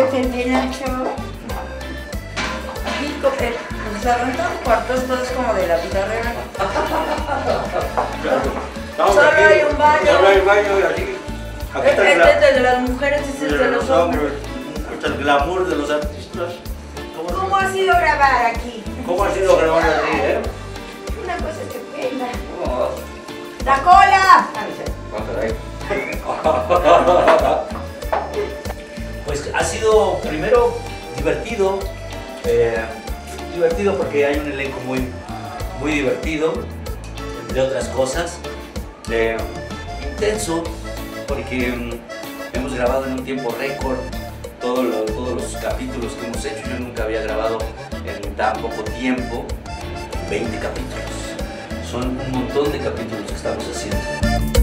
entendí, Nacho. Aquí, pues, se rentan cuartos todos como de la pizarrera. No, Solo aquí- hay un baño. Solo hay un baño y. Aquí está el Este es el de las mujeres, este es el de los hombres. Aquí está el glamour de los artistas. ¿Cómo, ¿Cómo ha sido grabar aquí? ¿Cómo ha sido grabar así, eh? Una cosa estupenda. Oh, ¡La cola! ah, sido primero divertido, eh, divertido porque hay un elenco muy, muy divertido, entre otras cosas, eh, intenso porque mm, hemos grabado en un tiempo récord todos los capítulos que hemos hecho. Yo nunca había grabado en tan poco tiempo 20 capítulos. Son un montón de capítulos que estamos haciendo.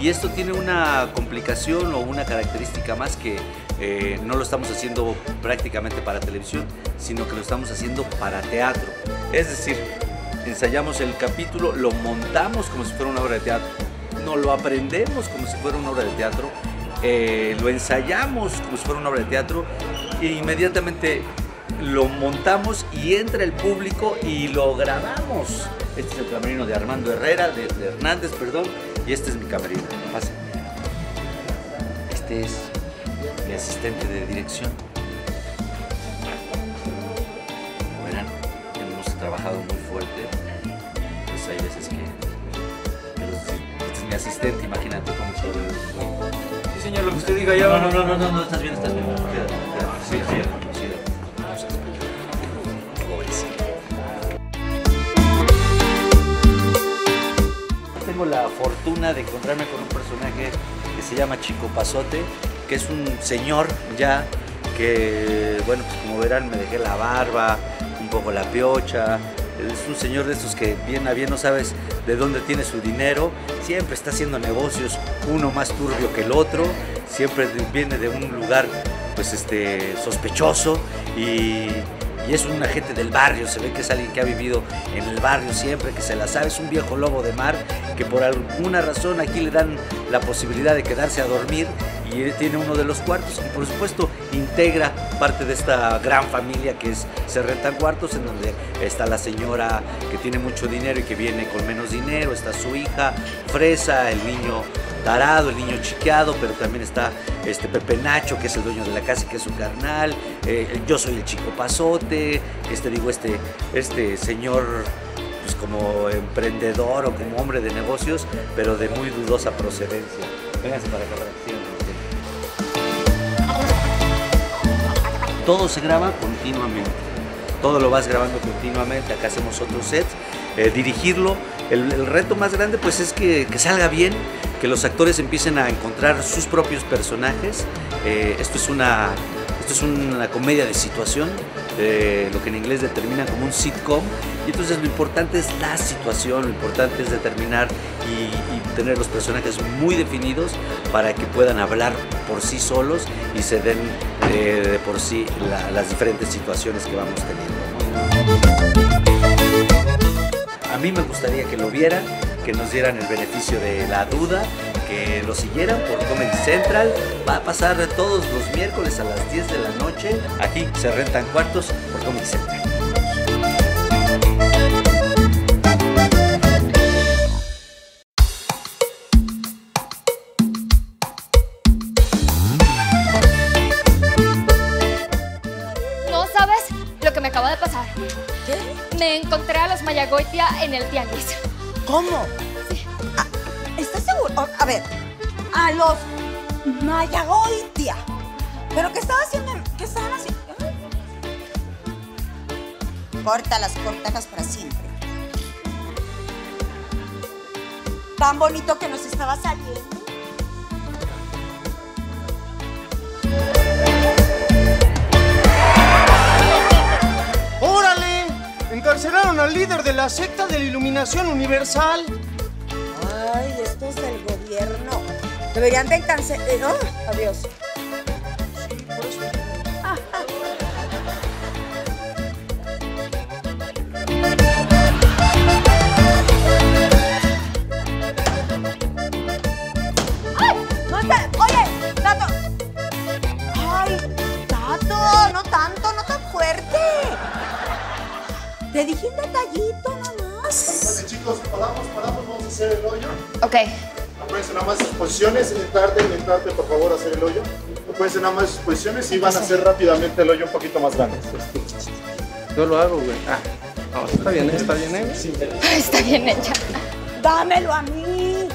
Y esto tiene una complicación o una característica más que eh, no lo estamos haciendo prácticamente para televisión, sino que lo estamos haciendo para teatro. Es decir, ensayamos el capítulo, lo montamos como si fuera una obra de teatro, no lo aprendemos como si fuera una obra de teatro, eh, lo ensayamos como si fuera una obra de teatro e inmediatamente lo montamos y entra el público y lo grabamos. Este es el camerino de Armando Herrera, de Hernández, perdón, y este es mi camerino. Pase. Este es mi asistente de dirección. Como verán, hemos trabajado muy fuerte. Pues hay veces que, los- este es mi asistente, imagínate cómo se. Sí, señor, lo que usted diga ya. No, no, no, no, no, no, estás bien, estás bien. Sí, sí, Tengo la fortuna de encontrarme con un personaje que se llama Chico Pasote, que es un señor ya que, bueno, pues como verán me dejé la barba, un poco la piocha. Es un señor de estos que bien a bien no sabes de dónde tiene su dinero, siempre está haciendo negocios, uno más turbio que el otro, siempre viene de un lugar pues este sospechoso. Y, y es un agente del barrio, se ve que es alguien que ha vivido en el barrio siempre, que se la sabe, es un viejo lobo de mar que por alguna razón aquí le dan la posibilidad de quedarse a dormir y tiene uno de los cuartos y por supuesto integra parte de esta gran familia que es se rentan cuartos en donde está la señora que tiene mucho dinero y que viene con menos dinero, está su hija Fresa, el niño tarado, el niño chiqueado, pero también está este Pepe Nacho, que es el dueño de la casa, y que es su carnal, eh, yo soy el chico pasote, este digo, este, este señor pues como emprendedor o como hombre de negocios, pero de muy dudosa procedencia. Vénganse para acá, para conociendo. Todo se graba continuamente. Todo lo vas grabando continuamente. Acá hacemos otros sets. Eh, dirigirlo. El, reto más grande pues es que, que salga bien, que los actores empiecen a encontrar sus propios personajes. Eh, esto es una esto es una comedia de situación, eh, lo que en inglés determinan como un sitcom. Y entonces lo importante es la situación, lo importante es determinar y, tener los personajes muy definidos para que puedan hablar por sí solos y se den eh, de por sí la- las diferentes situaciones que vamos teniendo. A mí me gustaría que lo vieran, que nos dieran el beneficio de la duda, que lo siguieran por Comedy Central. Va a pasar todos los miércoles a las 10 de la noche. Aquí se rentan cuartos por Comedy Central. No sabes lo que me acaba de pasar. ¿Qué? Me encontré a los Mayagoitia en el tianguis. ¿Cómo? A- ver, a los Mayagoitia. ¿Pero qué estaba haciendo? ¿Qué estaban haciendo? Ay. Córtalas, córtalas para siempre. Tan bonito que nos estaba saliendo. ¡Órale! Encarcelaron al líder de la secta de la Iluminación Universal del gobierno. Deberían te encancer. Eh, adiós. ¡Ay! está ¡Oye! ¡Tato! ¡Ay! ¡Tato! ¡No tanto, no tan fuerte! Te dije un detallito nada más hacer el hoyo. Ok. Acuérdense nada más sus posiciones, entrarte, entrarte, por favor, a hacer el hoyo. Acuérdense nada más sus posiciones y van a hacer rápidamente el hoyo un poquito más grande. Yo lo hago, güey. Ah, no, está bien, está bien, ¿eh? Sí. Está bien hecha. Dámelo a mí.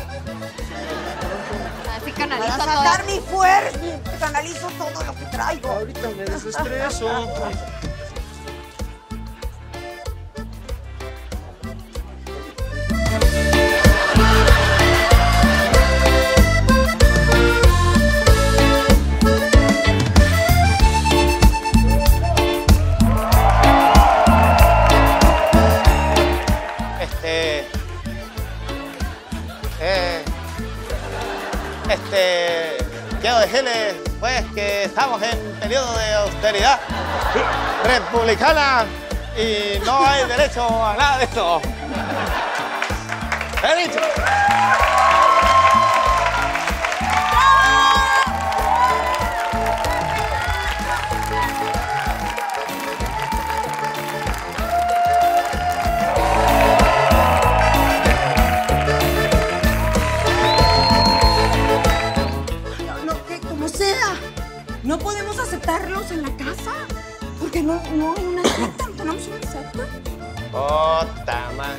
Así Para canalizo sacar todo. mi fuerza. Canalizo todo lo que traigo. Ahorita me desestreso. pues, que estamos en periodo de austeridad republicana y no hay derecho a nada de esto. He dicho. No podemos aceptarlos en la casa. Porque no, no hay una secta. ¿No tenemos una secta? Ota, man.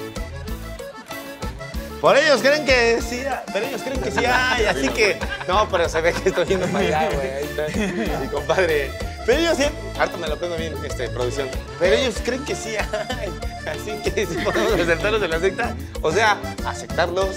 Por ellos creen que sí, pero ellos creen que sí hay, así que. No, pero se ve que estoy yendo para allá, güey. Ahí está. Mi compadre. Pero ellos sí. Harto me lo pongo bien, este, producción. Pero ellos creen que sí hay. Así que sí podemos aceptarlos en la secta. O sea, aceptarlos